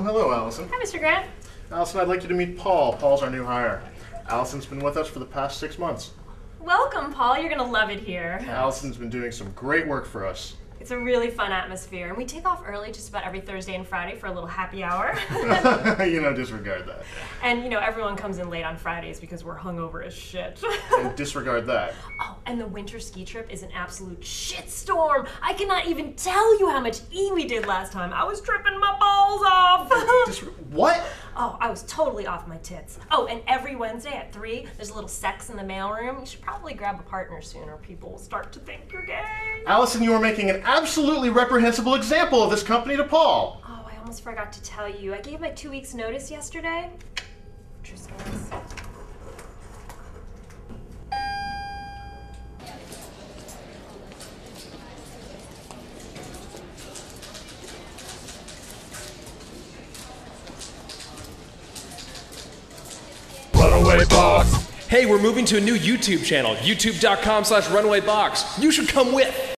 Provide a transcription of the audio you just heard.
Oh, hello, Alison. Hi, Mr. Grant. Alison, I'd like you to meet Paul. Paul's our new hire. Alison's been with us for the past six months. Welcome, Paul. You're gonna love it here. Alison's been doing some great work for us. It's a really fun atmosphere, and we take off early just about every Thursday and Friday for a little happy hour. you know, disregard that. and you know, everyone comes in late on Fridays because we're hungover as shit. And disregard that. oh, and the winter ski trip is an absolute shitstorm. I cannot even tell you how much E we did last time. I was tripping my balls off. Dis- what? Oh, I was totally off my tits. Oh, and every Wednesday at three, there's a little sex in the mailroom. You should probably grab a partner soon, or people will start to think you're gay. Alison, you are making an absolutely reprehensible example of this company to Paul. Oh, I almost forgot to tell you. I gave my two weeks notice yesterday. Triscuits. Runaway Box. Hey, we're moving to a new YouTube channel, youtube.com slash runawaybox. You should come with.